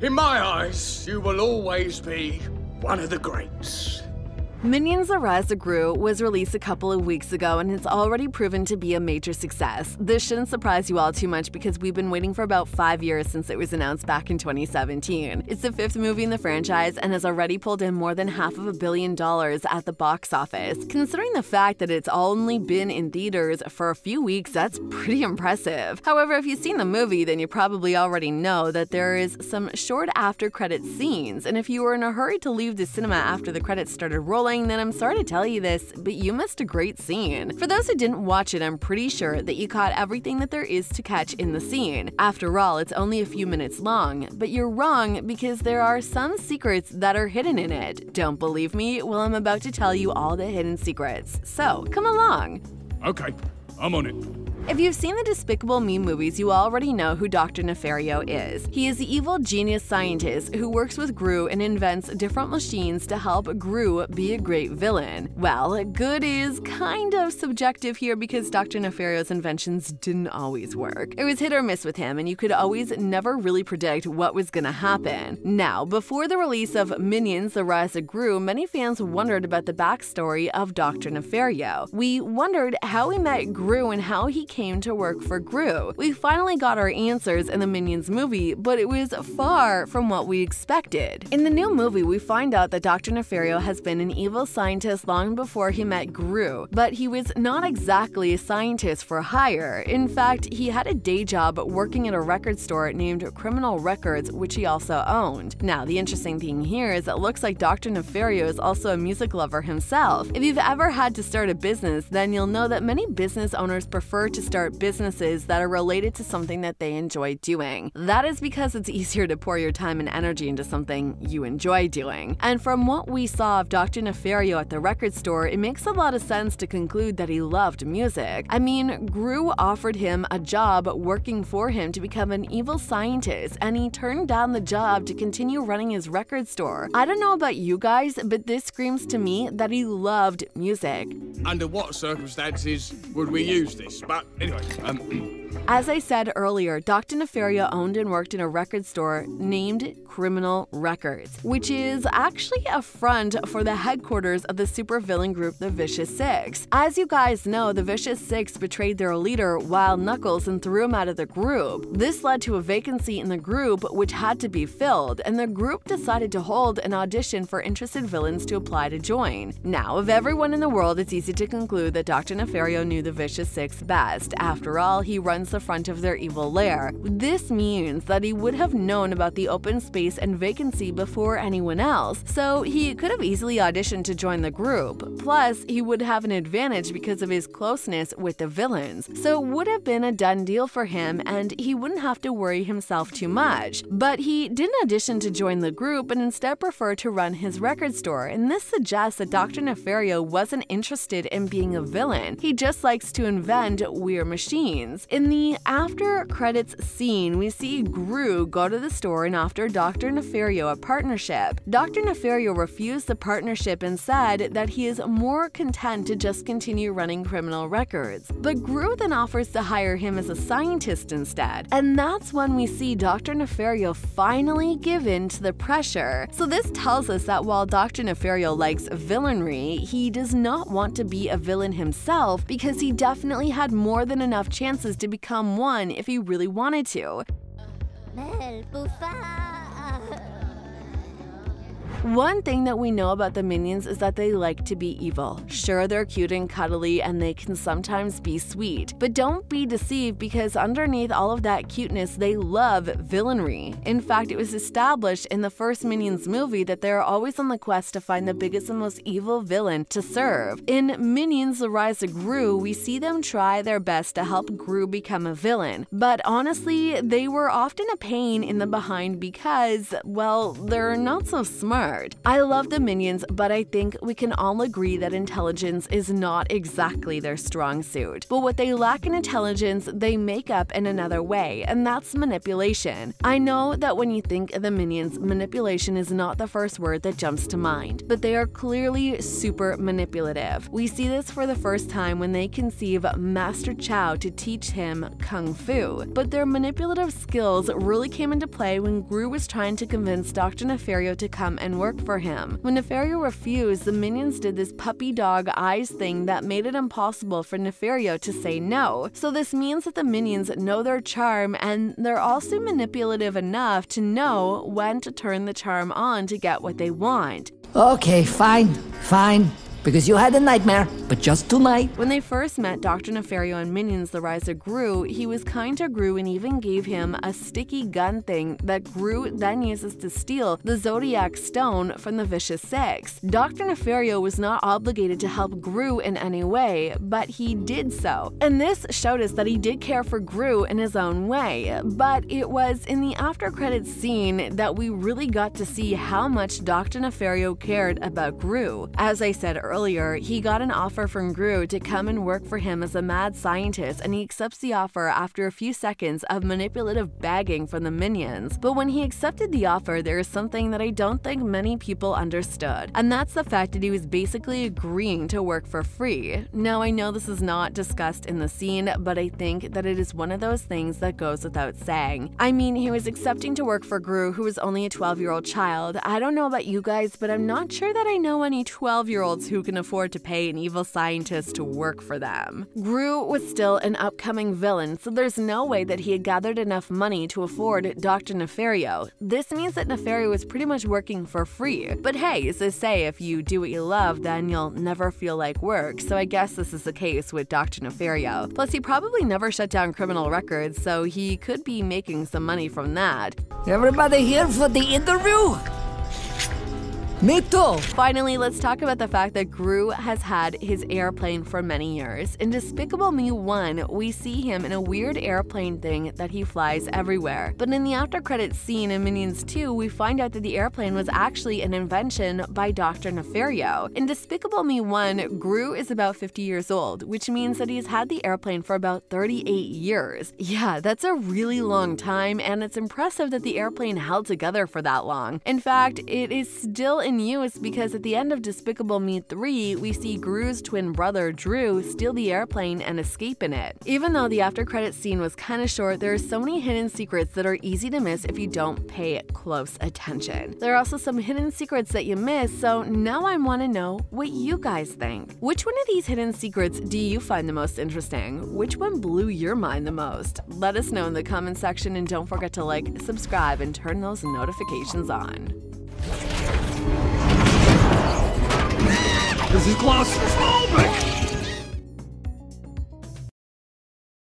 In my eyes, you will always be one of the greats. Minions The Rise of Gru was released a couple of weeks ago and it's already proven to be a major success. This shouldn't surprise you all too much because we've been waiting for about five years since it was announced back in 2017. It's the fifth movie in the franchise and has already pulled in more than half of a billion dollars at the box office. Considering the fact that it's only been in theaters for a few weeks, that's pretty impressive. However, if you've seen the movie, then you probably already know that there is some short after credit scenes, and if you were in a hurry to leave the cinema after the credits started rolling, then I'm sorry to tell you this, but you missed a great scene. For those who didn't watch it, I'm pretty sure that you caught everything that there is to catch in the scene. After all, it's only a few minutes long, but you're wrong because there are some secrets that are hidden in it. Don't believe me? Well, I'm about to tell you all the hidden secrets. So, come along. Okay, I'm on it. If you've seen the Despicable Me movies, you already know who Dr. Nefario is. He is the evil genius scientist who works with Gru and invents different machines to help Gru be a great villain. Well, good is kind of subjective here because Dr. Nefario's inventions didn't always work. It was hit or miss with him, and you could always never really predict what was gonna happen. Now, before the release of Minions The Rise of Gru, many fans wondered about the backstory of Dr. Nefario. We wondered how he met Gru and how he came to work for Gru. We finally got our answers in the Minions movie, but it was far from what we expected. In the new movie, we find out that Dr. Nefario has been an evil scientist long before he met Gru, but he was not exactly a scientist for hire. In fact, he had a day job working at a record store named Criminal Records, which he also owned. Now, the interesting thing here is it looks like Dr. Nefario is also a music lover himself. If you've ever had to start a business, then you'll know that many business owners prefer to start businesses that are related to something that they enjoy doing. That is because it's easier to pour your time and energy into something you enjoy doing. And from what we saw of Dr. Nefario at the record store, it makes a lot of sense to conclude that he loved music. I mean, Gru offered him a job working for him to become an evil scientist, and he turned down the job to continue running his record store. I don't know about you guys, but this screams to me that he loved music. Under what circumstances would we use this? But anyway, um, As I said earlier, Dr. Nefario owned and worked in a record store named Criminal Records, which is actually a front for the headquarters of the supervillain group The Vicious Six. As you guys know, the Vicious Six betrayed their leader, Wild Knuckles, and threw him out of the group. This led to a vacancy in the group, which had to be filled, and the group decided to hold an audition for interested villains to apply to join. Now, of everyone in the world, it's easy to conclude that Dr. Nefario knew the Vicious Six best. After all, he runs the front of their evil lair. This means that he would have known about the open space and vacancy before anyone else, so he could have easily auditioned to join the group. Plus, he would have an advantage because of his closeness with the villains, so it would have been a done deal for him and he wouldn't have to worry himself too much. But he didn't audition to join the group and instead preferred to run his record store, and this suggests that Dr. Nefario wasn't interested in being a villain. He just likes to invent weird machines. In the after credits scene, we see Gru go to the store and offer Dr. Nefario a partnership. Dr. Nefario refused the partnership and said that he is more content to just continue running criminal records. But Gru then offers to hire him as a scientist instead. And that's when we see Dr. Nefario finally give in to the pressure. So this tells us that while Dr. Nefario likes villainry, he does not want to be a villain himself because he definitely had more than enough chances to become one if he really wanted to. One thing that we know about the minions is that they like to be evil. Sure, they're cute and cuddly and they can sometimes be sweet, but don't be deceived because underneath all of that cuteness, they love villainry. In fact, it was established in the first Minions movie that they're always on the quest to find the biggest and most evil villain to serve. In Minions The Rise of Gru, we see them try their best to help Gru become a villain, but honestly, they were often a pain in the behind because, well, they're not so smart. I love the Minions, but I think we can all agree that intelligence is not exactly their strong suit. But what they lack in intelligence, they make up in another way, and that's manipulation. I know that when you think of the Minions, manipulation is not the first word that jumps to mind, but they are clearly super manipulative. We see this for the first time when they conceive Master Chow to teach him Kung Fu. But their manipulative skills really came into play when Gru was trying to convince Dr. Nefario to come and work for him. When Nefario refused, the minions did this puppy dog eyes thing that made it impossible for Nefario to say no. So this means that the minions know their charm and they're also manipulative enough to know when to turn the charm on to get what they want. Okay, fine, fine because you had a nightmare, but just tonight. When they first met Dr. Nefario and Minions The Rise of Gru, he was kind to Gru and even gave him a sticky gun thing that Gru then uses to steal the Zodiac Stone from the Vicious Six. Dr. Nefario was not obligated to help Gru in any way, but he did so. And this showed us that he did care for Gru in his own way, but it was in the after credits scene that we really got to see how much Dr. Nefario cared about Gru. As I said earlier, earlier, he got an offer from Gru to come and work for him as a mad scientist, and he accepts the offer after a few seconds of manipulative begging from the minions. But when he accepted the offer, there is something that I don't think many people understood, and that's the fact that he was basically agreeing to work for free. Now, I know this is not discussed in the scene, but I think that it is one of those things that goes without saying. I mean, he was accepting to work for Gru, who was only a 12 year old child. I don't know about you guys, but I'm not sure that I know any 12 year olds who can afford to pay an evil scientist to work for them. Gru was still an upcoming villain, so there's no way that he had gathered enough money to afford Dr. Nefario. This means that Nefario was pretty much working for free. But hey, as they say, if you do what you love, then you'll never feel like work, so I guess this is the case with Dr. Nefario. Plus, he probably never shut down criminal records, so he could be making some money from that. Everybody here for the interview? Me too. Finally, let's talk about the fact that Gru has had his airplane for many years. In Despicable Me 1, we see him in a weird airplane thing that he flies everywhere. But in the after credits scene in Minions 2, we find out that the airplane was actually an invention by Dr. Nefario. In Despicable Me 1, Gru is about 50 years old, which means that he's had the airplane for about 38 years. Yeah, that's a really long time, and it's impressive that the airplane held together for that long. In fact, it is still in use because at the end of Despicable Me 3, we see Gru's twin brother, Dru, steal the airplane and escape in it. Even though the after credits scene was kinda short, there are so many hidden secrets that are easy to miss if you don't pay close attention. There are also some hidden secrets that you miss, so now I wanna know what you guys think. Which one of these hidden secrets do you find the most interesting? Which one blew your mind the most? Let us know in the comment section and don't forget to like, subscribe, and turn those notifications on. This is claustrophobic!